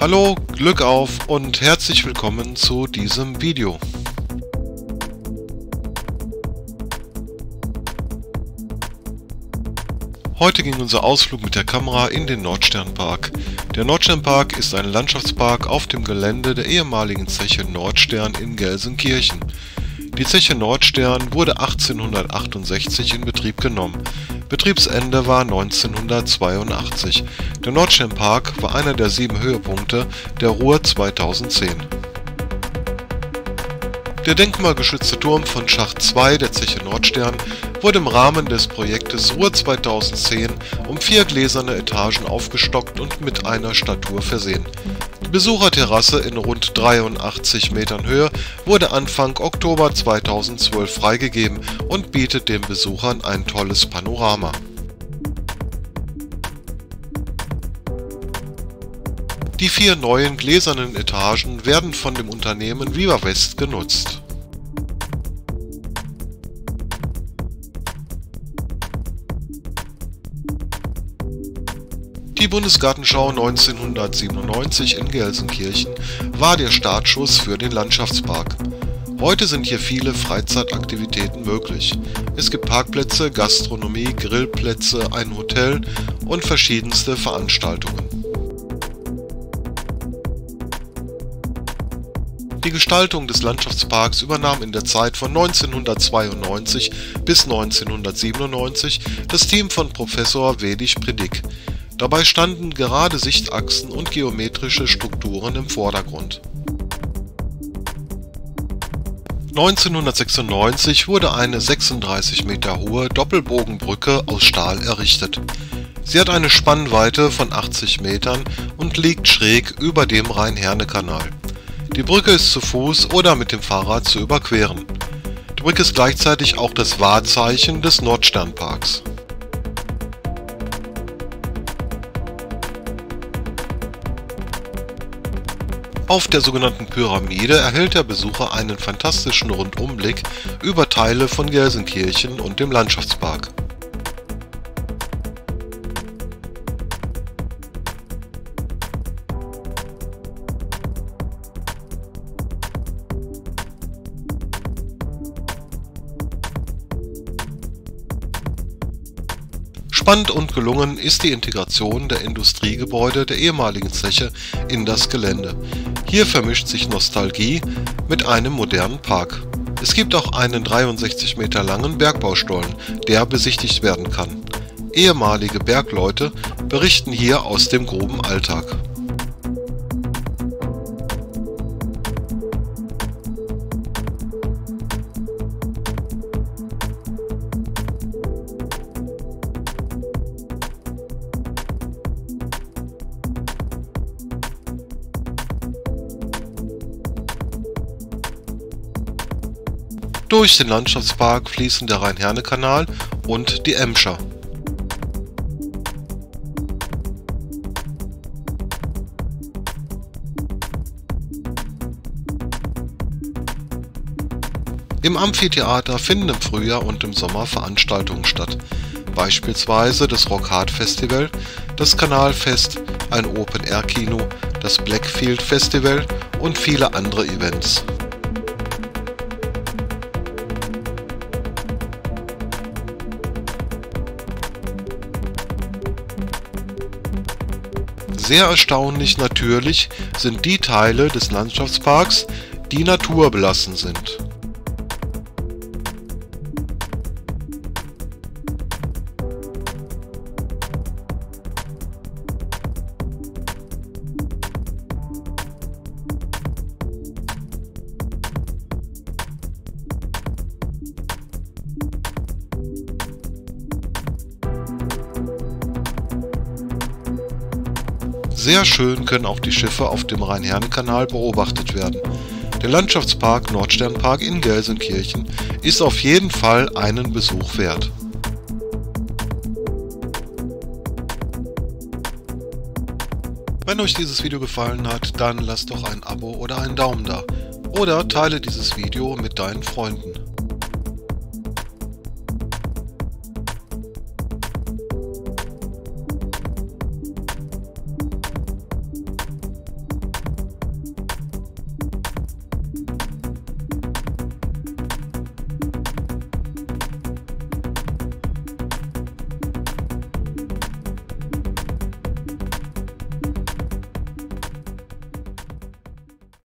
Hallo, Glück auf und herzlich willkommen zu diesem Video. Heute ging unser Ausflug mit der Kamera in den Nordsternpark. Der Nordsternpark ist ein Landschaftspark auf dem Gelände der ehemaligen Zeche Nordstern in Gelsenkirchen. Die Zeche Nordstern wurde 1868 in Betrieb genommen. Betriebsende war 1982. Der Nordsternpark war einer der sieben Höhepunkte der Ruhr 2010. Der denkmalgeschützte Turm von Schacht 2 der Zeche Nordstern wurde im Rahmen des Projektes Ruhr 2010 um vier gläserne Etagen aufgestockt und mit einer Statue versehen. Die Besucherterrasse in rund 83 Metern Höhe wurde Anfang Oktober 2012 freigegeben und bietet den Besuchern ein tolles Panorama. Die vier neuen gläsernen Etagen werden von dem Unternehmen Viva West genutzt. Die Bundesgartenschau 1997 in Gelsenkirchen war der Startschuss für den Landschaftspark. Heute sind hier viele Freizeitaktivitäten möglich. Es gibt Parkplätze, Gastronomie, Grillplätze, ein Hotel und verschiedenste Veranstaltungen. Die Gestaltung des Landschaftsparks übernahm in der Zeit von 1992 bis 1997 das Team von Professor Wedig Predick Dabei standen gerade Sichtachsen und geometrische Strukturen im Vordergrund. 1996 wurde eine 36 Meter hohe Doppelbogenbrücke aus Stahl errichtet. Sie hat eine Spannweite von 80 Metern und liegt schräg über dem Rhein-Herne-Kanal. Die Brücke ist zu Fuß oder mit dem Fahrrad zu überqueren. Die Brücke ist gleichzeitig auch das Wahrzeichen des Nordsternparks. Auf der sogenannten Pyramide erhält der Besucher einen fantastischen Rundumblick über Teile von Gelsenkirchen und dem Landschaftspark. Spannend und gelungen ist die Integration der Industriegebäude der ehemaligen Zeche in das Gelände. Hier vermischt sich Nostalgie mit einem modernen Park. Es gibt auch einen 63 Meter langen Bergbaustollen, der besichtigt werden kann. Ehemalige Bergleute berichten hier aus dem groben Alltag. Durch den Landschaftspark fließen der Rhein-Herne-Kanal und die Emscher. Im Amphitheater finden im Frühjahr und im Sommer Veranstaltungen statt, beispielsweise das Rockhard Festival, das Kanalfest, ein Open-Air-Kino, das Blackfield Festival und viele andere Events. Sehr erstaunlich natürlich sind die Teile des Landschaftsparks, die naturbelassen sind. Sehr schön können auch die Schiffe auf dem Rhein-Herne-Kanal beobachtet werden. Der Landschaftspark Nordsternpark in Gelsenkirchen ist auf jeden Fall einen Besuch wert. Wenn euch dieses Video gefallen hat, dann lasst doch ein Abo oder einen Daumen da. Oder teile dieses Video mit deinen Freunden.